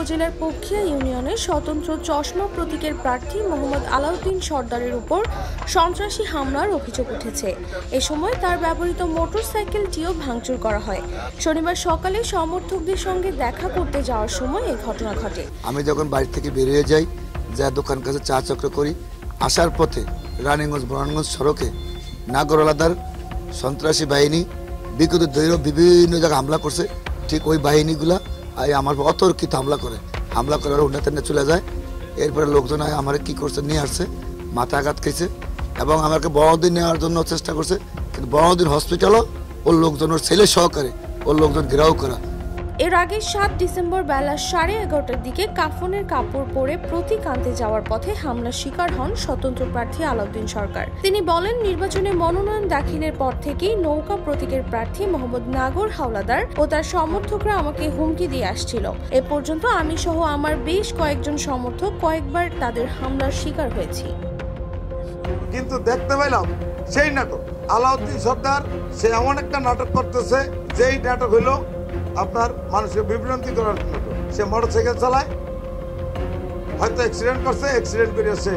উপজেলার পক্ষিয়া ইউনিয়নের স্বতন্ত্র চশমা প্রতীকের প্রার্থী মোহাম্মদ আলাউদ্দিন সর্দারের উপর সন্ত্রাসী হামলার অভিযোগ উঠেছে। এ সময় তার ব্যবহৃত মোটর সাইকেলটিও ভাঙচুর করা হয়। শনিবার সকালে সমর্থকদের সঙ্গে দেখা করতে যাওয়ার সময় এই ঘটনা ঘটে। আমি যখন বাড়ি থেকে বেরিয়ে যাই, যা দোকান কাছে চা চক্র করি, আসার পথে রানীগঞ্জ বরানগঞ্জ সড়কে নাগরলাদার সন্ত্রাসী বাহিনী বিগত দৈর বিভিন্ন জায়গায় হামলা করছে। ঠিক ওই বাহিনীগুলা আমার অতর্কিত হামলা করে। হামলা করার উন্নত চলে যায়। এরপরে লোকজন আমার কি করছে নিয়ে আসছে, মাথা আঘাত খেয়েছে এবং আমাকে বড়দিন নেওয়ার জন্য চেষ্টা করছে। কিন্তু বড়দিন হসপিটালও ওর লোকজন ওর ছেলে সহকারে, ওর লোকজন ঘেরাও করা। এর আগে সাত ডিসেম্বর বেলা সাড়ে এগারোটার দিকে কাফনের কাপড় পরে প্রতীক আনতে যাওয়ার পথে হামলার শিকার হন স্বতন্ত্র প্রার্থী আলাউদ্দিন সরকার। তিনি বলেন, নির্বাচনে মনোনয়ন দাখিলের পর থেকেই নৌকা প্রতীকের প্রার্থী মোহাম্মদ নাগর হাওলাদার ও তার সমর্থকরা আমাকে হুমকি দিয়ে আসছিল। এ পর্যন্ত আমি সহ আমার বেশ কয়েকজন সমর্থক কয়েকবার তাদের হামলার শিকার হয়েছি। কিন্তু দেখতে পেলাম, সেই নাটক। আলাউদ্দিন সর্দার সে এমন একটা নাটক করতেছে, যেই নাটক হইল আপনার মানুষকে বিভ্রান্তি করার জন্য। সে মোটর সাইকেল চালায়, হয়তো অ্যাক্সিডেন্ট করছে অ্যাক্সিডেন্ট করে সে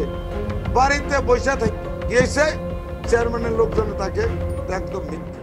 বাড়িতে বসে গিয়েছে চেয়ারম্যানের লোকজন তাকে একদম মিথ্যা।